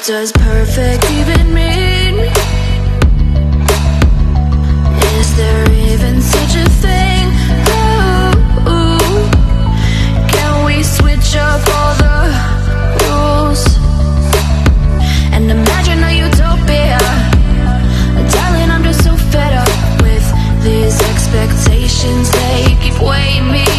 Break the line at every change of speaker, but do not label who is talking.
Does perfect even mean? Is there even such a thing? Can we switch up all the rules? And imagine a utopia Darling, I'm just so fed up with these expectations They keep weighing me